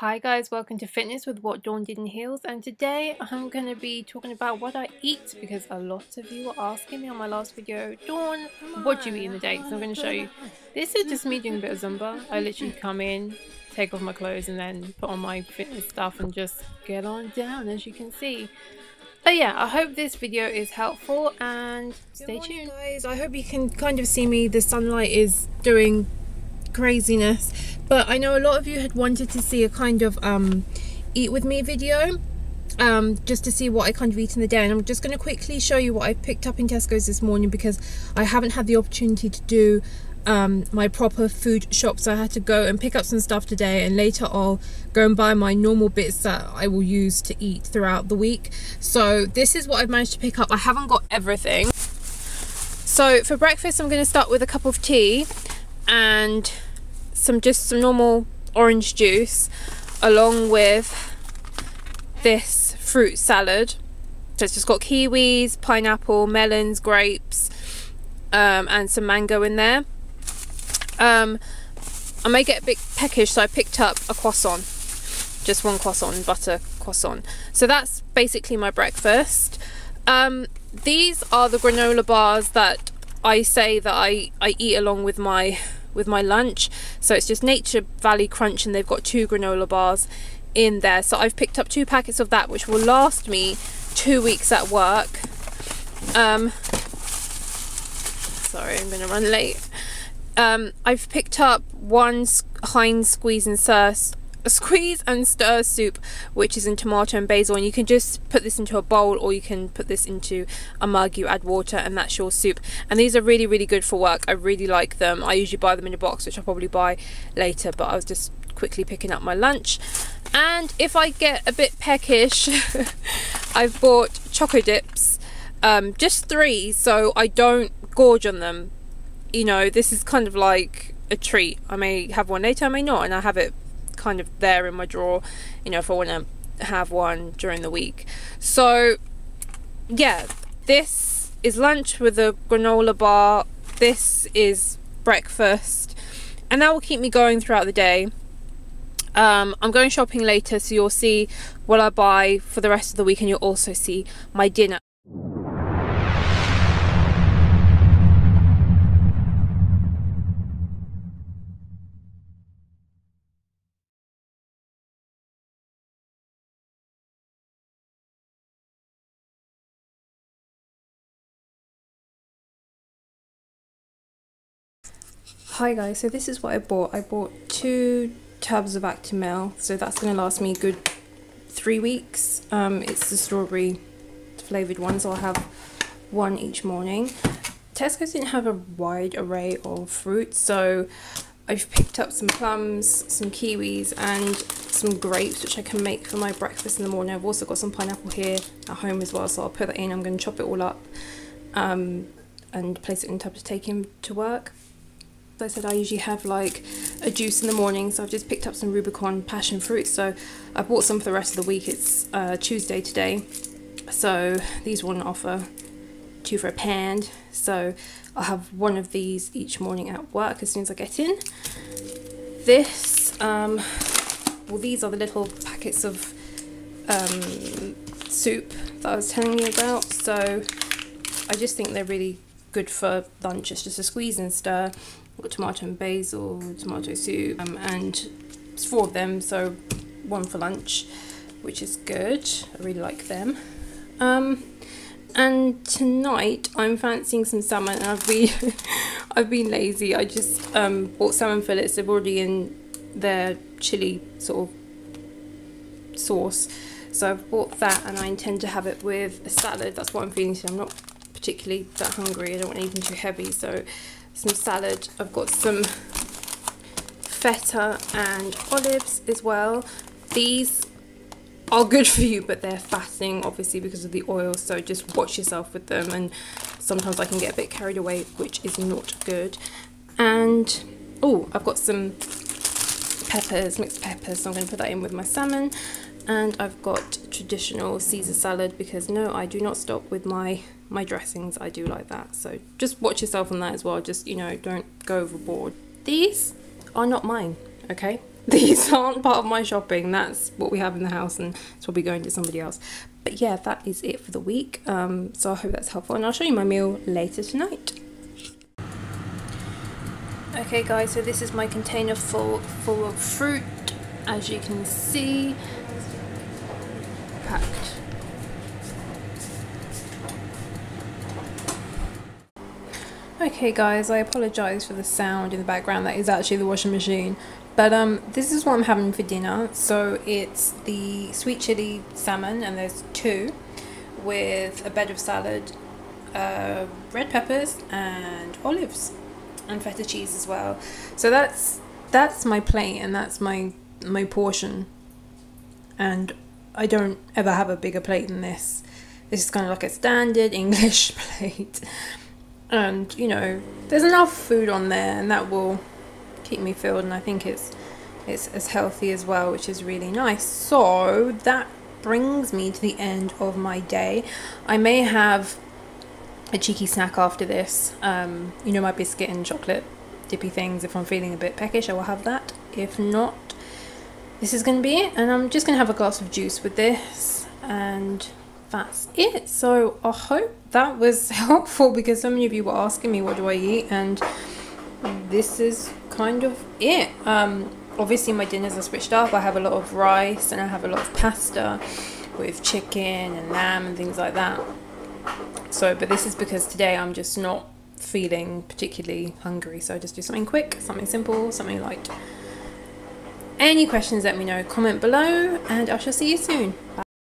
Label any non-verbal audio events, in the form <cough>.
Hi guys, welcome to Fitness with What Dawn Did in Heels and today I'm going to be talking about what I eat because a lot of you were asking me on my last video, Dawn, what do you eat in the day? So I'm going to show you. This is just me doing a bit of Zumba. I literally come in, take off my clothes and then put on my fitness stuff and just get on down as you can see. But yeah, I hope this video is helpful and stay morning, tuned. guys, I hope you can kind of see me. The sunlight is doing craziness. But I know a lot of you had wanted to see a kind of um, eat with me video um, just to see what I kind of eat in the day. And I'm just going to quickly show you what I picked up in Tesco's this morning because I haven't had the opportunity to do um, my proper food shop. So I had to go and pick up some stuff today and later I'll go and buy my normal bits that I will use to eat throughout the week. So this is what I've managed to pick up. I haven't got everything. So for breakfast I'm going to start with a cup of tea and some just some normal orange juice along with this fruit salad. So it's just got kiwis, pineapple, melons, grapes, um, and some mango in there. Um, I may get a bit peckish, so I picked up a croissant, just one croissant, butter croissant. So that's basically my breakfast. Um, these are the granola bars that I say that I, I eat along with my with my lunch. So it's just Nature Valley Crunch and they've got two granola bars in there. So I've picked up two packets of that which will last me two weeks at work. Um, sorry, I'm going to run late. Um, I've picked up one Heinz Squeeze and Stir squeeze and stir soup which is in tomato and basil and you can just put this into a bowl or you can put this into a mug you add water and that's your soup. And these are really really good for work. I really like them. I usually buy them in a box which I'll probably buy later but I was just quickly picking up my lunch. And if I get a bit peckish <laughs> I've bought choco dips um, just three so I don't gorge on them. You know this is kind of like a treat. I may have one later I may not and I have it kind of there in my drawer, you know, if I want to have one during the week. So, yeah, this is lunch with a granola bar. This is breakfast. And that will keep me going throughout the day. Um, I'm going shopping later, so you'll see what I buy for the rest of the week, and you'll also see my dinner. Hi guys, so this is what I bought. I bought two tubs of Actimel, so that's going to last me a good three weeks. Um, it's the strawberry flavoured one, so I'll have one each morning. Tesco's didn't have a wide array of fruits, so I've picked up some plums, some kiwis and some grapes which I can make for my breakfast in the morning. I've also got some pineapple here at home as well, so I'll put that in. I'm going to chop it all up um, and place it in a tub to take him to work. I said I usually have like a juice in the morning so I've just picked up some Rubicon passion fruit. So I bought some for the rest of the week. It's uh, Tuesday today. So these one offer two for a pound. So I'll have one of these each morning at work as soon as I get in. This um, well these are the little packets of um, soup that I was telling you about. So I just think they're really good for lunch. It's just a squeeze and stir got tomato and basil, tomato soup, um, and it's four of them, so one for lunch, which is good. I really like them. Um, and tonight I'm fancying some salmon, and I've been <laughs> I've been lazy. I just um, bought salmon fillets. They're already in their chili sort of sauce. So I've bought that and I intend to have it with a salad. That's what I'm feeling today. I'm not particularly that hungry. I don't want anything too heavy. So some salad. I've got some feta and olives as well. These are good for you but they're fattening obviously because of the oil so just watch yourself with them and sometimes I can get a bit carried away which is not good and oh I've got some peppers mixed peppers so I'm going to put that in with my salmon and I've got traditional Caesar salad because no I do not stop with my my dressings I do like that so just watch yourself on that as well just you know don't go overboard these are not mine okay <laughs> these aren't part of my shopping. That's what we have in the house and it's probably going to somebody else. But yeah, that is it for the week. Um, so I hope that's helpful and I'll show you my meal later tonight. Okay guys, so this is my container full, full of fruit. As you can see, Okay guys, I apologise for the sound in the background, that is actually the washing machine. But um, this is what I'm having for dinner. So it's the sweet chili salmon, and there's two, with a bed of salad, uh, red peppers, and olives, and feta cheese as well. So that's that's my plate, and that's my my portion. And I don't ever have a bigger plate than this. This is kind of like a standard <laughs> English <laughs> plate. And, you know, there's enough food on there and that will keep me filled and I think it's it's as healthy as well which is really nice. So that brings me to the end of my day. I may have a cheeky snack after this um, you know my biscuit and chocolate dippy things. If I'm feeling a bit peckish I will have that. If not this is gonna be it and I'm just gonna have a glass of juice with this and that's it so I hope that was <laughs> helpful because so many of you were asking me what do I eat and this is kind of it. Um, obviously my dinners are switched up. I have a lot of rice and I have a lot of pasta with chicken and lamb and things like that. So, but this is because today I'm just not feeling particularly hungry. So I just do something quick, something simple, something light. Any questions, let me know. Comment below and I shall see you soon. Bye.